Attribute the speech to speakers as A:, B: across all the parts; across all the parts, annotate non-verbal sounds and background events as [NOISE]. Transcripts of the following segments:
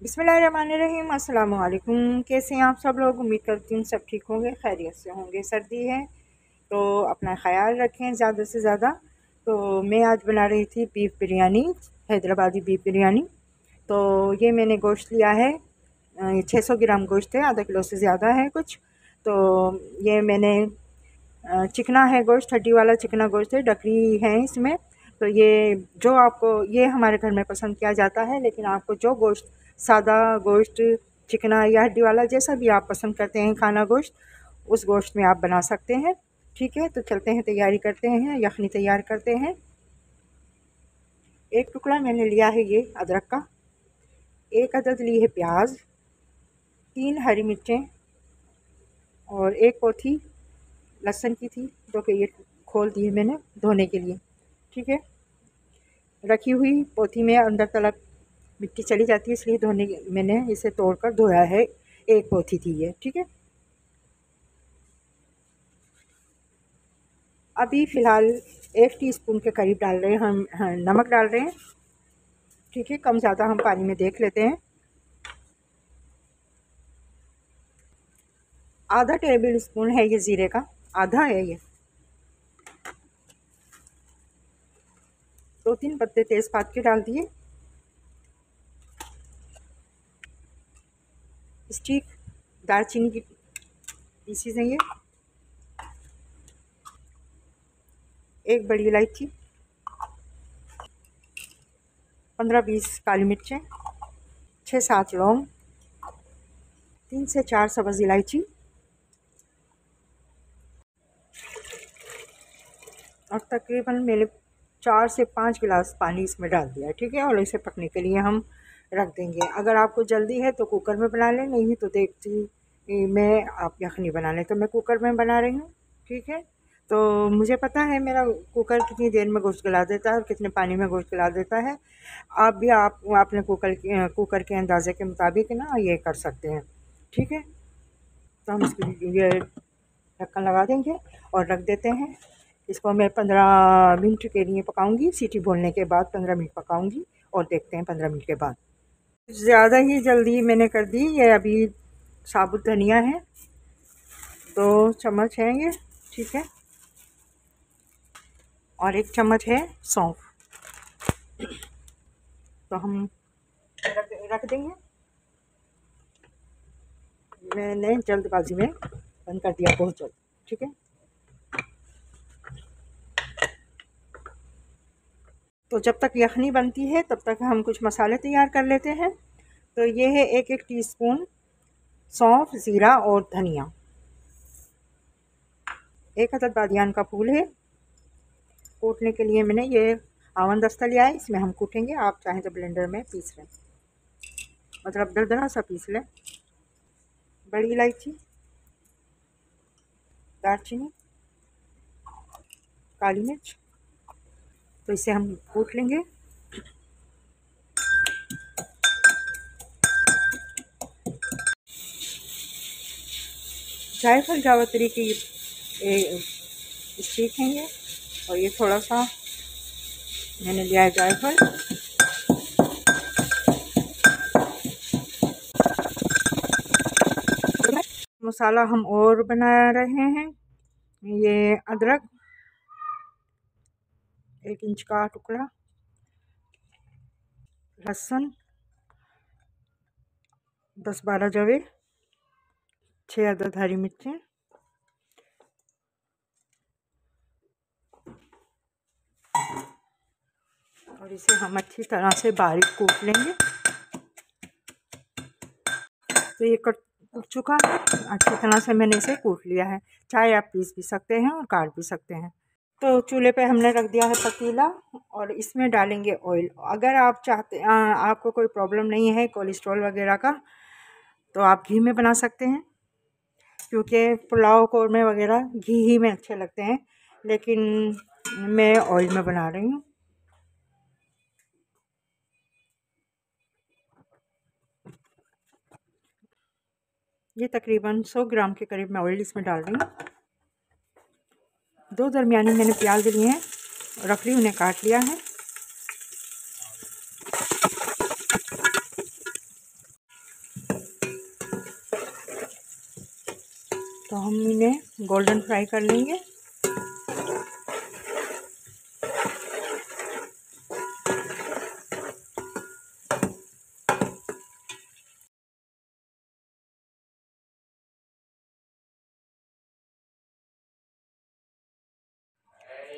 A: बिसमीम अल्लाम कैसे हैं आप सब लोग? उम्मीद करती हूँ सब ठीक होंगे, खैरियत से होंगे। सर्दी है तो अपना ख्याल रखें ज़्यादा से ज़्यादा। तो मैं आज बना रही थी बीफ बिरयानी, हैदराबादी बीफ बिरयानी। तो ये मैंने गोश्त लिया है। छः सौ ग्राम गोश्त है, आधा किलो से ज़्यादा है कुछ। तो ये मैंने चिकना है गोश्त, हड्डी वाला चिकना गोश्त है, डकरी है इसमें। तो ये जो आपको, ये हमारे घर में पसंद किया जाता है, लेकिन आपको जो गोश्त, सादा गोश्त, चिकना या हड्डी वाला जैसा भी आप पसंद करते हैं, खाना गोश्त, उस गोश्त में आप बना सकते हैं। ठीक है तो चलते हैं, तैयारी करते हैं, यखनी तैयार करते हैं। एक टुकड़ा मैंने लिया है ये अदरक का। एक अदद ली है प्याज, तीन हरी मिर्चें और एक पोथी लहसुन की थी, जो कि ये खोल दी है मैंने धोने के लिए। ठीक है रखी हुई पोथी में अंदर तलक मिट्टी चली जाती है इसलिए धोने मैंने इसे तोड़कर धोया है। एक पोथी थी ये ठीक है? अभी फ़िलहाल एक टीस्पून के करीब डाल रहे हैं हम हाँ, नमक डाल रहे हैं। ठीक है कम ज़्यादा हम पानी में देख लेते हैं। आधा टेबल स्पून है ये ज़ीरे का। आधा है ये। तीन पत्ते तेज़पात के डाल दिए। स्टिक, दालचीनी की पीसीज हैं ये। एक बड़ी इलायची। पंद्रह बीस काली मिर्चें। छः सात लौंग। तीन से चार सब्ज़ इलायची। और तकरीबन मैंने चार से पाँच गिलास पानी इसमें डाल दिया, ठीक है? और इसे पकने के लिए हम रख देंगे। अगर आपको जल्दी है तो कुकर में बना लें, नहीं तो देखती मैं, आप यखनी बना लें। तो मैं कुकर में बना रही हूँ, ठीक है? तो मुझे पता है मेरा कुकर कितनी देर में गोश्त गला देता है और कितने पानी में गोश्त गला देता है। आप भी, आप अपने कुकर के कुकर के अंदाजे के मुताबिक ना ये कर सकते हैं, ठीक है? तो हम इसकी ये ढक्कन लगा देंगे और रख देते हैं। इसको मैं पंद्रह मिनट के लिए पकाऊँगी। सीटी बोलने के बाद पंद्रह मिनट पकाऊँगी और देखते हैं पंद्रह मिनट के बाद। ज़्यादा ही जल्दी मैंने कर दी। ये अभी साबुत धनिया है। दो चम्मच है ये ठीक है। और एक चम्मच है सौंफ। तो हम रख, रख देंगे। मैंने जल्दबाजी में बंद कर दिया बहुत जल्द ठीक है। तो जब तक यखनी बनती है, तब तक हम कुछ मसाले तैयार कर लेते हैं। तो ये है एक एक टीस्पून सौंफ, ज़ीरा और धनिया। एक हदद बादियान का फूल है। कूटने के लिए मैंने ये आवन दस्ता लिया है, इसमें हम कूटेंगे। आप चाहें तो ब्लेंडर में पीस लें। मतलब दरदरा सा पीस लें। बड़ी इलायची, दालचीनी, काली मिर्च तो इसे हम कूट लेंगे। जायफल जावतरी की ये और ये थोड़ा सा मैंने लिया है जायफल। मसाला हम और बना रहे हैं। ये अदरक। एक इंच का टुकड़ा, लहसुन, दस बारह जवे छः अदद हरी मिर्चें, और इसे हम अच्छी तरह से बारीक कूट लेंगे। तो ये कट, कूट चुका है। अच्छी तरह से मैंने इसे कूट लिया है। चाहे आप पीस भी सकते हैं और काट भी सकते हैं। तो चूल्हे पे हमने रख दिया है पतीला और इसमें डालेंगे ऑयल अगर आप चाहते आ, आपको कोई प्रॉब्लम नहीं है कोलेस्ट्रॉल वगैरह का तो आप घी में बना सकते हैं क्योंकि पुलाव कौरमे वगैरह घी ही में अच्छे लगते हैं लेकिन मैं ऑयल में बना रही हूँ। ये तकरीबन 100 ग्राम के करीब मैं ऑयल इसमें डाल रही हूँ। दो दरमियानी मैंने प्याज लिए हैं, रखड़ी उन्हें काट लिया है। तो हम इन्हें गोल्डन फ्राई कर लेंगे।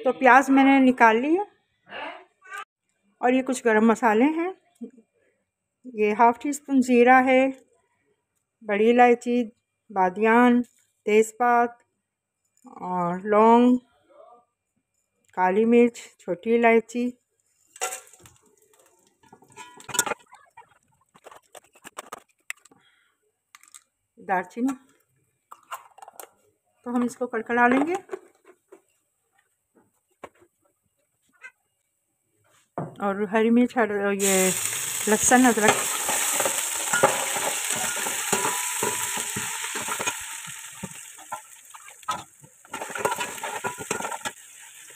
A: तो प्याज मैंने निकाल ली है। और ये कुछ गरम मसाले हैं। ये हाफ़ टी स्पून ज़ीरा है, बड़ी इलायची, बादियान, तेज़पात और लौंग, काली मिर्च, छोटी इलायची। दालचीनी। तो हम इसको कड़कड़ा लेंगे। और हरी मिर्च हर ये लहसन अदरक।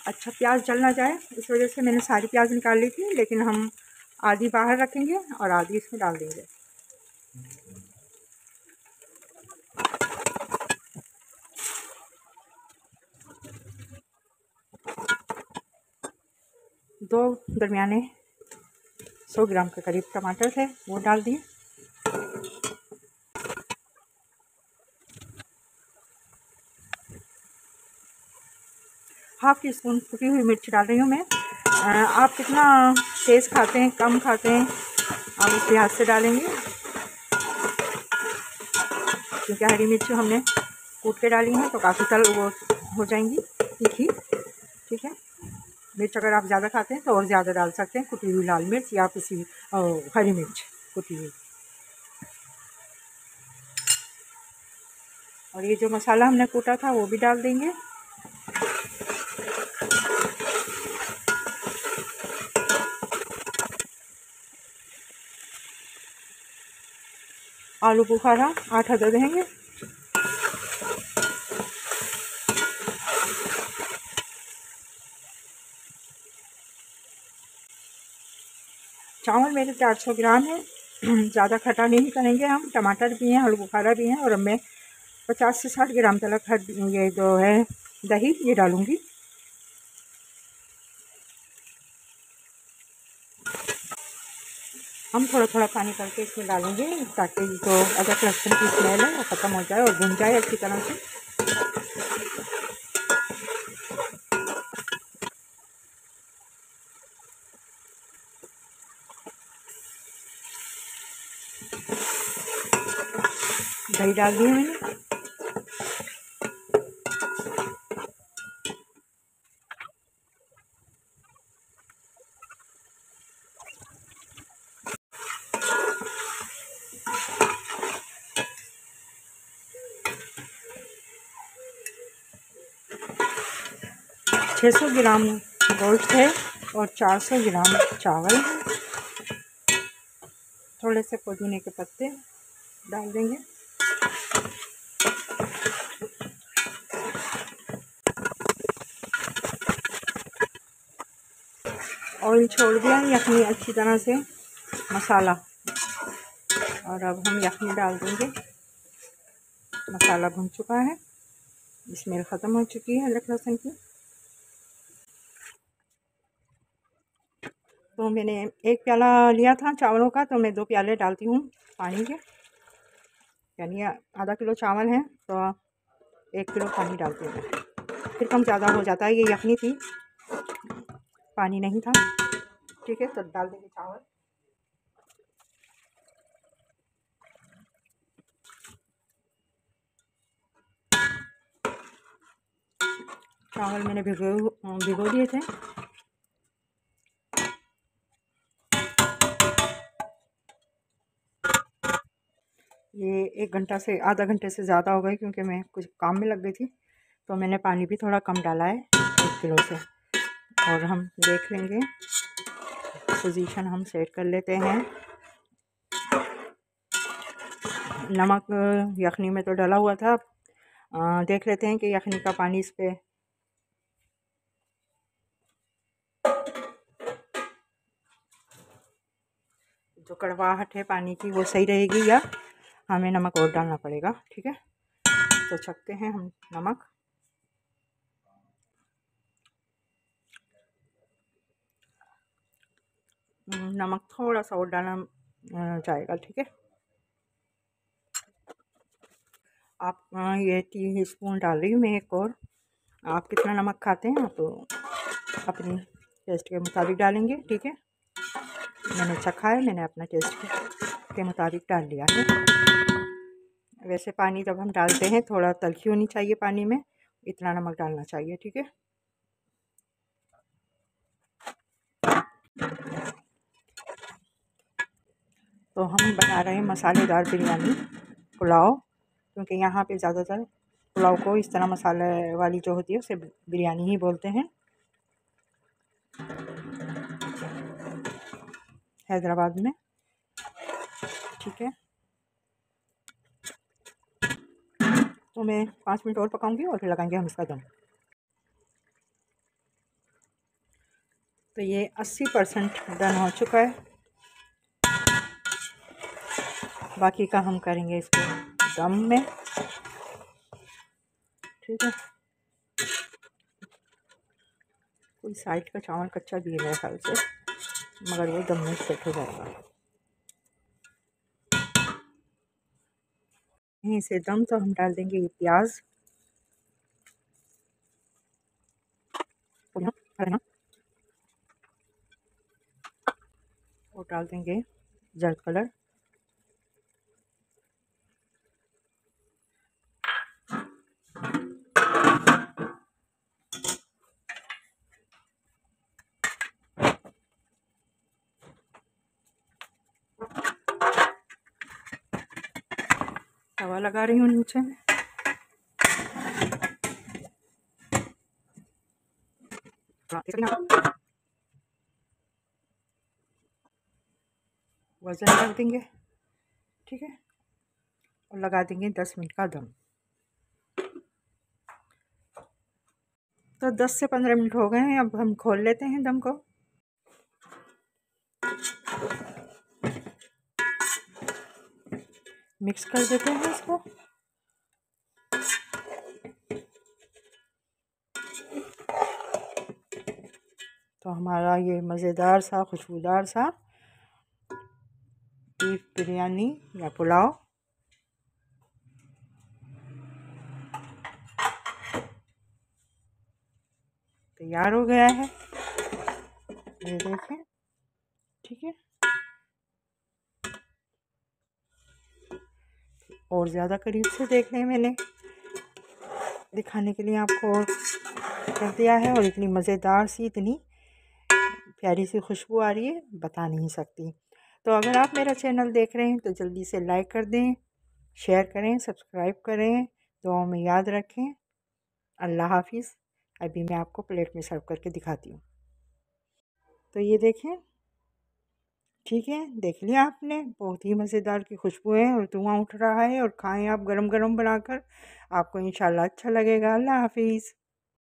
A: अच्छा प्याज जल ना जाए, इस वजह से मैंने सारी प्याज निकाल ली थी, लेकिन हम आधी बाहर रखेंगे और आधी इसमें डाल देंगे। दो दरमियाने सौ ग्राम के करीब टमाटर थे, वो डाल दिए। हाफ़ टी स्पून कुटी हुई मिर्च डाल रही हूँ मैं। आप कितना तेज़ खाते हैं, कम खाते हैं, आप उस लिहाज से डालेंगे। क्योंकि हरी मिर्च हमने कूट के डाली है तो काफ़ी तल वो हो जाएँगी तीखी। ठीक है? मिर्च अगर आप ज़्यादा खाते हैं तो और ज़्यादा डाल सकते हैं। कुटी हुई लाल मिर्च या किसी हरी मिर्च, कुटी हुई। और ये जो मसाला हमने कूटा था, वो भी डाल देंगे। आलू बुखारा आठ हज़ार देंगे चावल मेरे चार सौ ग्राम है। [CLEARS THROAT] ज़्यादा खटा नहीं करेंगे हम, टमाटर भी हैं, आलू बुखारा भी हैं और मैं पचास से साठ ग्राम तक ये जो है, दही ये डालूँगी। हम थोड़ा थोड़ा पानी करके इसमें डालेंगे ताकि जो अदरक लहसुन की स्मेल है, वो ख़त्म हो जाए और भुन जाए अच्छी तरह से। दही डाल दिए मैंने। छः सौ ग्राम गोश्त है और चार सौ ग्राम चावल है। थोड़े से पुदीने के पत्ते डाल देंगे। ऑयल छोड़ दिया यखनी अच्छी तरह से मसाला। और अब हम यखनी डाल देंगे। मसाला भुन चुका है। इसमें ख़त्म हो चुकी है अदरक लहसुन की। तो मैंने एक प्याला लिया था चावलों का तो मैं दो प्याले डालती हूँ पानी के। यानी आधा किलो चावल है तो एक किलो पानी डालती हूँ। फिर कम ज़्यादा हो जाता है, ये यखनी थी। पानी नहीं था। ठीक है तो डाल देंगे चावल। चावल मैंने भिगो भिगो दिए थे। ये एक घंटा से, आधा घंटे से ज़्यादा हो गए क्योंकि मैं कुछ काम में लग गई थी तो मैंने पानी भी थोड़ा कम डाला है, एक किलो से। और हम देख लेंगे। पोजीशन हम सेट कर लेते हैं। नमक यखनी में तो डला हुआ था। आ, देख लेते हैं कि यखनी का पानी इस पर जो कड़वाहट है पानी की वो सही रहेगी या हमें नमक और डालना पड़ेगा ठीक है? तो छकते हैं हम नमक। नमक थोड़ा सा और डालना जाएगा, ठीक है? आप ये टी स्पून डाल रही हूँ मैं एक और। आप कितना नमक खाते हैं, आप अपनी टेस्ट के मुताबिक डालेंगे, ठीक है? मैंने चखा है मैंने अपना टेस्ट के मुताबिक डाल लिया है। वैसे पानी जब हम डालते हैं, थोड़ा तलखी होनी चाहिए पानी में, इतना नमक डालना चाहिए, ठीक है? तो हम बना रहे हैं मसालेदार बिरयानी, पुलाव, क्योंकि यहाँ पे ज़्यादातर पुलाव को इस तरह मसाले वाली जो होती है, उसे बिरयानी ही बोलते हैं। हैदराबाद में। ठीक है। तो मैं पाँच मिनट और पकाऊँगी और फिर लगाएँगे हम इसका दम। तो ये अस्सी परसेंट डन हो चुका है। बाकी का हम करेंगे इसको दम में। ठीक है। कोई साइड का चावल कच्चा भी है मेरे ख्याल से, मगर वो दम में सेट हो जाएगा। यहीं से दम तो हम डाल देंगे ये प्याज। और डाल देंगे जल कलर। तवा लगा रही हूँ नीचे में। वज़न रख देंगे, ठीक है? और लगा देंगे दस मिनट का दम। तो दस से पंद्रह मिनट हो गए हैं, अब हम खोल लेते हैं दम को। मिक्स कर देते हैं इसको। तो हमारा ये मज़ेदार सा, खुशबूदार सा बीफ बिरयानी या पुलाव। तैयार हो गया है। ये देखें, ठीक है? और ज़्यादा करीब से देख लें मैंने। दिखाने के लिए आपको कर दिया है और इतनी मज़ेदार सी, इतनी प्यारी सी खुशबू आ रही है, बता नहीं सकती। तो अगर आप मेरा चैनल देख रहे हैं तो जल्दी से लाइक कर दें, शेयर करें, सब्सक्राइब करें, दुआओं में याद रखें। अल्लाह हाफिज़। अभी मैं आपको प्लेट में सर्व करके दिखाती हूँ। तो ये देखें ठीक है, देख लिया आपने। बहुत ही मज़ेदार की खुशबू है और धुआँ उठ रहा है और खाएँ आप गरम गरम बनाकर। आपको इंशाल्लाह अच्छा लगेगा। अल्लाह हाफिज़।